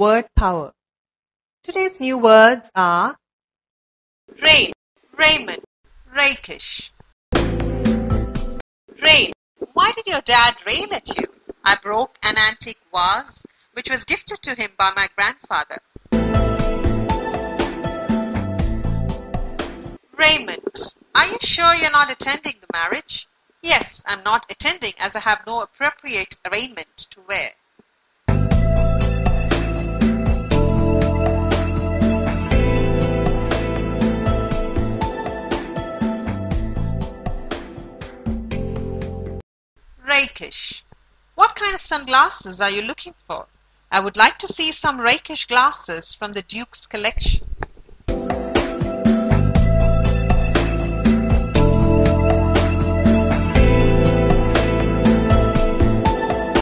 word power. Today's new words are rail, raiment, rakish. Rail. Why did your dad rail at you? I broke an antique vase which was gifted to him by my grandfather. raiment, Are you sure you're not attending the marriage? Yes, I'm not attending as I have no appropriate raiment to wear. Rakish. What kind of sunglasses are you looking for? I would like to see some rakish glasses from the Duke's collection.